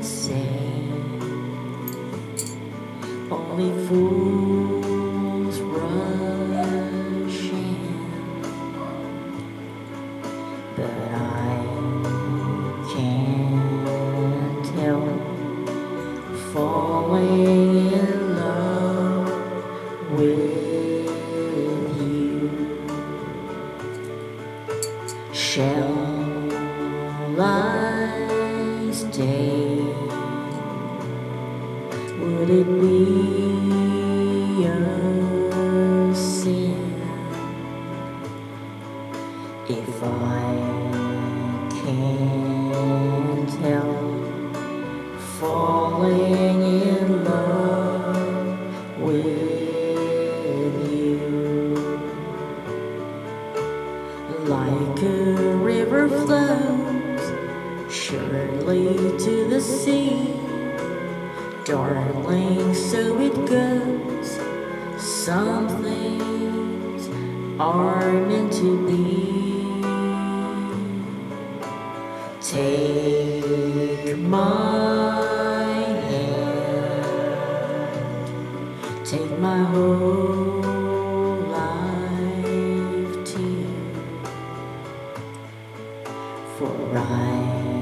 Say only fools rush in, but I can't help falling in love with you. I stay? Would it be a sin if I can't help falling in love with you? Like a river flows surely to the sea. Darling, so it goes. Some things are meant to be. Take my hand, take my whole life too. For I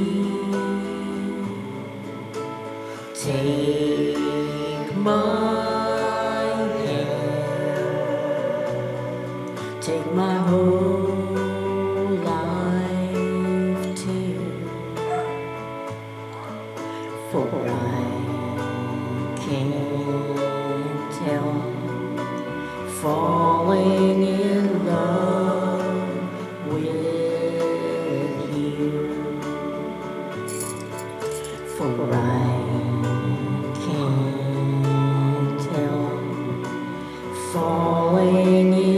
Take my hand, take my whole life too, for I can't help falling. falling in.